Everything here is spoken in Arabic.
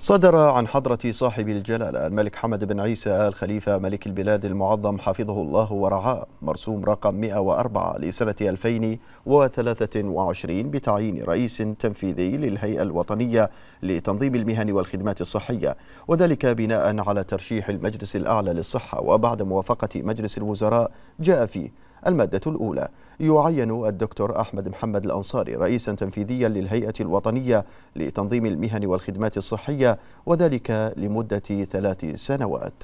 صدر عن حضرة صاحب الجلالة الملك حمد بن عيسى آل خليفة ملك البلاد المعظم حفظه الله ورعاه مرسوم رقم 104 لسنة 2023 بتعيين رئيس تنفيذي للهيئة الوطنية لتنظيم المهن والخدمات الصحية وذلك بناء على ترشيح المجلس الأعلى للصحة وبعد موافقة مجلس الوزراء جاء فيه المادة الأولى. يعين الدكتور أحمد محمد الأنصاري رئيسا تنفيذيا للهيئة الوطنية لتنظيم المهن والخدمات الصحية وذلك لمدة ثلاث سنوات.